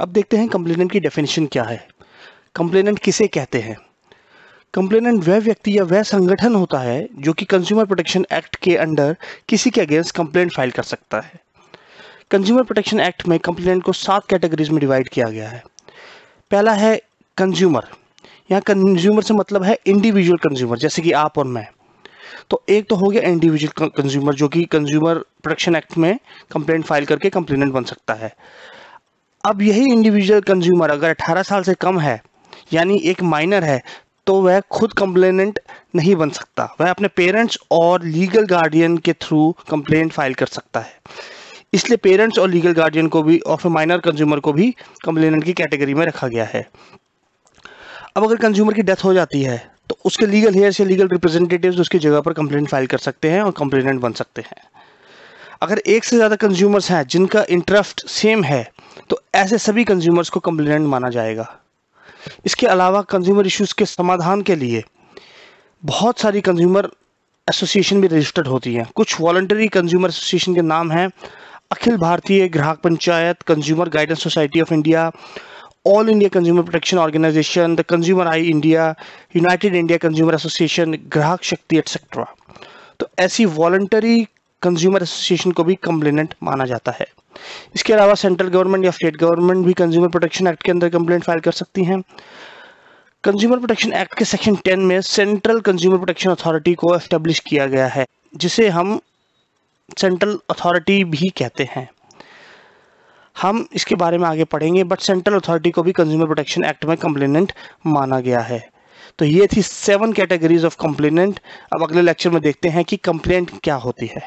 अब देखते हैं कंप्लेनेंट की डेफिनेशन क्या है। कंप्लेनेंट किसे कहते हैं? कंप्लेनेंट वह व्यक्ति या वह संगठन होता है जो कि कंज्यूमर प्रोटेक्शन एक्ट के अंडर किसी के अगेंस्ट कंप्लेंट फ़ाइल कर सकता है। कंज्यूमर प्रोटेक्शन एक्ट में कंप्लेनेंट को सात कैटेगरीज में डिवाइड किया गया है। पहला है कंज्यूमर यहाँ कंज्यूमर से मतलब है इंडिविजुअल कंज्यूमर जैसे कि आप और मैं। तो एक तो हो गया इंडिविजुअल कंज्यूमर जो कि कंज्यूमर प्रोटेक्शन एक्ट में कंप्लेंट फ़ाइल करके कंप्लेनेंट बन सकता है। अब यही इंडिविजुअल कंज्यूमर अगर 18 साल से कम है, यानी एक माइनर है तो वह खुद कंप्लेनेंट नहीं बन सकता। वह अपने पेरेंट्स और लीगल गार्डियन के थ्रू कंप्लेंट फ़ाइल कर सकता है। इसलिए पेरेंट्स और लीगल गार्डियन को भी ए माइनर कंज्यूमर को भी कंप्लेनेंट की कैटेगरी में रखा गया है। अब अगर कंज्यूमर की डेथ हो जाती है तो उसके लीगल हेयर्स या लीगल रिप्रेजेंटेटिव्स उसकी जगह पर कंप्लेंट फ़ाइल कर सकते हैं और कंप्लेनेंट बन सकते हैं। अगर एक से ज़्यादा कंज्यूमर्स हैं, जिनका इंटरेस्ट सेम है तो ऐसे सभी कंज्यूमर्स को कंप्लेनेंट माना जाएगा। इसके अलावा कंज्यूमर इश्यूज़ के समाधान के लिए बहुत सारी कंज्यूमर एसोसिएशन भी रजिस्टर्ड होती हैं। कुछ वॉल्टरी कंज्यूमर एसोसिएशन के नाम हैं। Akhil Bharatiya Grahak Panchayat consumer guidance society of India all India consumer protection organization the consumer eye India united India consumer association Grahak Shakti etcetera तो ऐसी वॉलंटरी कंज्यूमर एसोसिएशन को भी कंप्लेनेंट माना जाता है। इसके अलावा सेंट्रल गवर्नमेंट या स्टेट गवर्नमेंट भी कंज्यूमर प्रोटेक्शन एक्ट के अंदर कंप्लेंट फ़ाइल कर सकती हैं। कंज्यूमर प्रोटेक्शन एक्ट के सेक्शन 10 में सेंट्रल कंज्यूमर प्रोटेक्शन अथॉरिटी को एस्टेब्लिश किया गया है, जिसे हम सेंट्रल अथॉरिटी भी कहते हैं। हम इसके बारे में आगे पढ़ेंगे बट सेंट्रल अथॉरिटी को भी कंज्यूमर प्रोटेक्शन एक्ट में कंप्लेनेंट माना गया है। तो ये थी सेवन कैटेगरीज ऑफ़ कंप्लेनेंट अब अगले लेक्चर में देखते हैं कि कंप्लेंट क्या होती है।